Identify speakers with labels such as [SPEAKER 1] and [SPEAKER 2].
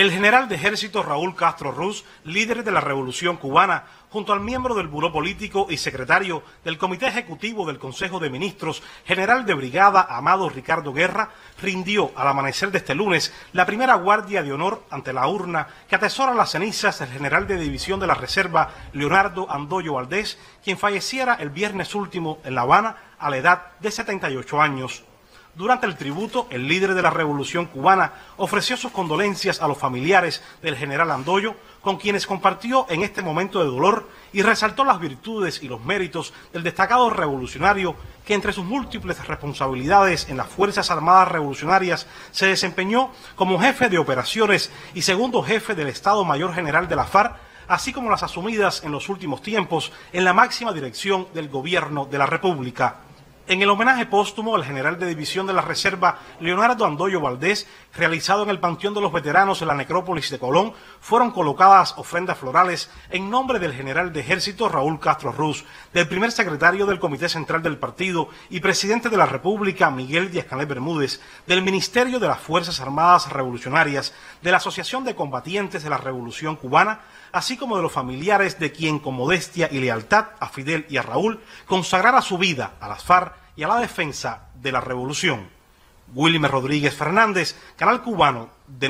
[SPEAKER 1] El general de ejército Raúl Castro Ruz, líder de la Revolución Cubana, junto al miembro del Buró Político y secretario del Comité Ejecutivo del Consejo de Ministros, general de brigada Amado Ricardo Guerra, rindió al amanecer de este lunes la primera guardia de honor ante la urna que atesora las cenizas del general de división de la Reserva Leonardo Andoyo Valdés, quien falleciera el viernes último en La Habana a la edad de 78 años. Durante el tributo, el líder de la Revolución cubana ofreció sus condolencias a los familiares del general Andoyo, con quienes compartió en este momento de dolor y resaltó las virtudes y los méritos del destacado revolucionario que entre sus múltiples responsabilidades en las Fuerzas Armadas Revolucionarias se desempeñó como jefe de operaciones y segundo jefe del Estado Mayor General de la FARC, así como las asumidas en los últimos tiempos en la máxima dirección del gobierno de la República. En el homenaje póstumo al general de división de la Reserva Leonardo Andoyo Valdés, realizado en el Panteón de los Veteranos en la Necrópolis de Colón, fueron colocadas ofrendas florales en nombre del general de ejército Raúl Castro Ruz, del primer secretario del Comité Central del Partido y presidente de la República Miguel Díaz-Canel Bermúdez, del Ministerio de las Fuerzas Armadas Revolucionarias, de la Asociación de Combatientes de la Revolución Cubana, así como de los familiares de quien con modestia y lealtad a Fidel y a Raúl consagrara su vida a las FARC y a la defensa de la revolución. William Rodríguez Fernández, Canal Cubano de